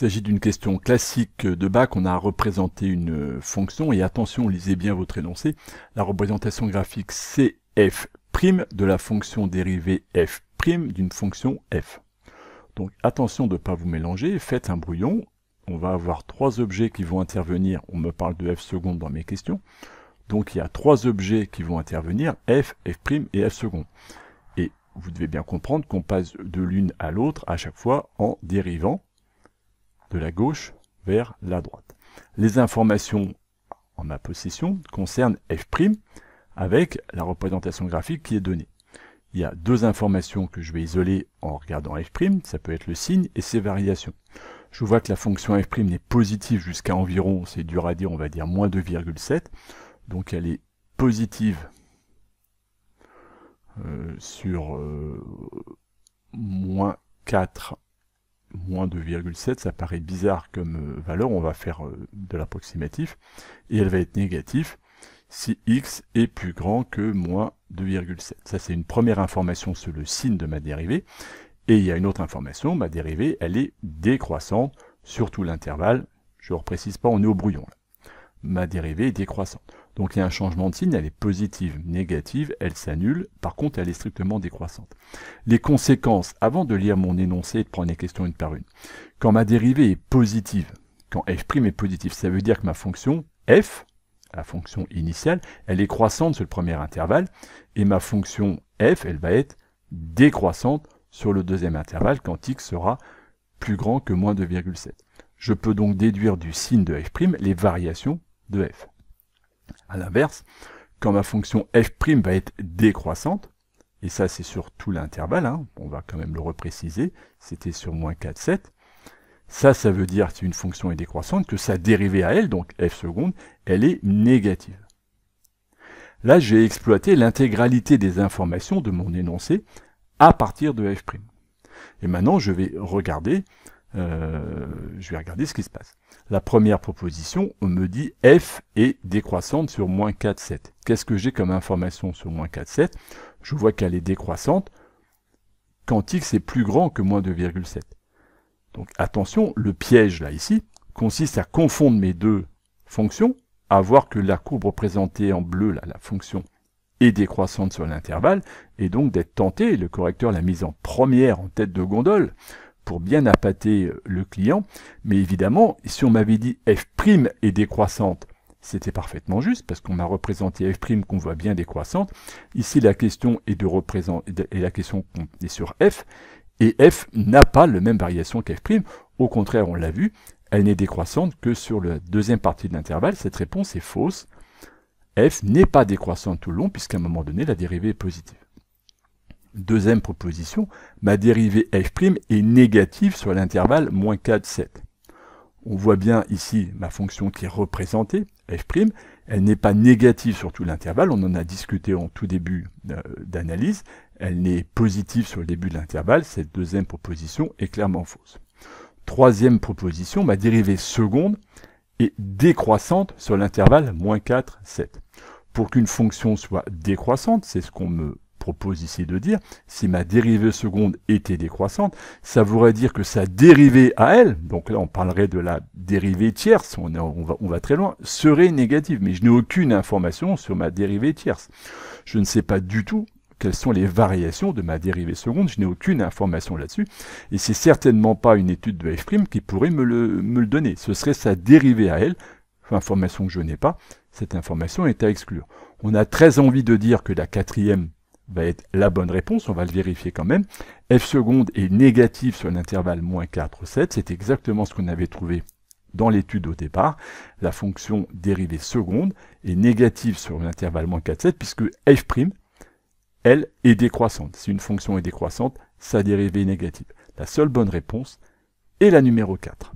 s'agit d'une question classique de bac. On a représenté une fonction et attention, lisez bien votre énoncé. La représentation graphique c'est f' de la fonction dérivée f' d'une fonction f. Donc attention de ne pas vous mélanger, faites un brouillon. On va avoir trois objets qui vont intervenir. On me parle de f seconde dans mes questions. Donc il y a trois objets qui vont intervenir, f, f' et f seconde. Et vous devez bien comprendre qu'on passe de l'une à l'autre à chaque fois en dérivant de la gauche vers la droite. Les informations en ma possession concernent f' avec la représentation graphique qui est donnée. Il y a deux informations que je vais isoler en regardant f', ça peut être le signe et ses variations. Je vois que la fonction f' est positive jusqu'à environ, c'est dur à dire, on va dire moins 2,7. Donc elle est positive euh, sur euh, moins 4 moins 2,7, ça paraît bizarre comme euh, valeur, on va faire euh, de l'approximatif, et elle va être négative si x est plus grand que moins 2,7. Ça c'est une première information sur le signe de ma dérivée, et il y a une autre information, ma dérivée, elle est décroissante sur tout l'intervalle, je ne reprécise pas, on est au brouillon. Ma dérivée est décroissante. Donc il y a un changement de signe, elle est positive, négative, elle s'annule, par contre elle est strictement décroissante. Les conséquences, avant de lire mon énoncé et de prendre les questions une par une, quand ma dérivée est positive, quand f' est positive, ça veut dire que ma fonction f, la fonction initiale, elle est croissante sur le premier intervalle, et ma fonction f, elle va être décroissante sur le deuxième intervalle quand x sera plus grand que moins 2,7. Je peux donc déduire du signe de f' les variations de. A l'inverse, quand ma fonction f' va être décroissante, et ça c'est sur tout l'intervalle, hein, on va quand même le repréciser, c'était sur moins 4, 7, ça, ça veut dire, si une fonction est décroissante, que sa dérivée à elle, donc f seconde, elle est négative. Là, j'ai exploité l'intégralité des informations de mon énoncé à partir de f'. Et maintenant, je vais regarder euh, je vais regarder ce qui se passe. La première proposition, on me dit f est décroissante sur moins 4, 7. Qu'est-ce que j'ai comme information sur moins 4, 7 Je vois qu'elle est décroissante quand x est plus grand que moins 2,7. Donc attention, le piège là ici consiste à confondre mes deux fonctions, à voir que la courbe représentée en bleu, là, la fonction est décroissante sur l'intervalle, et donc d'être tenté, le correcteur l'a mise en première en tête de gondole, pour bien appâter le client. Mais évidemment, si on m'avait dit f' est décroissante, c'était parfaitement juste, parce qu'on m'a représenté f' qu'on voit bien décroissante. Ici, la question est de représenter, et la question est sur f, et f n'a pas la même variation qu'f'. Au contraire, on l'a vu, elle n'est décroissante que sur la deuxième partie de l'intervalle. Cette réponse est fausse. f n'est pas décroissante tout le long, puisqu'à un moment donné, la dérivée est positive. Deuxième proposition, ma dérivée f' est négative sur l'intervalle moins 4, 7. On voit bien ici ma fonction qui est représentée, f', elle n'est pas négative sur tout l'intervalle, on en a discuté en tout début euh, d'analyse, elle n'est positive sur le début de l'intervalle, cette deuxième proposition est clairement fausse. Troisième proposition, ma dérivée seconde est décroissante sur l'intervalle moins 4, 7. Pour qu'une fonction soit décroissante, c'est ce qu'on me propose ici de dire, si ma dérivée seconde était décroissante, ça voudrait dire que sa dérivée à elle, donc là on parlerait de la dérivée tierce, on, va, très loin, serait négative, mais je n'ai aucune information sur ma dérivée tierce. Je ne sais pas du tout quelles sont les variations de ma dérivée seconde, je n'ai aucune information là-dessus, et c'est certainement pas une étude de f' qui pourrait me le, me le donner, ce serait sa dérivée à elle, information que je n'ai pas, cette information est à exclure. On a très envie de dire que la quatrième va être la bonne réponse, on va le vérifier quand même. f seconde est négative sur l'intervalle moins 4, 7, c'est exactement ce qu'on avait trouvé dans l'étude au départ. La fonction dérivée seconde est négative sur l'intervalle moins 4, 7, puisque f', elle, est décroissante. Si une fonction est décroissante, sa dérivée est négative. La seule bonne réponse est la numéro 4.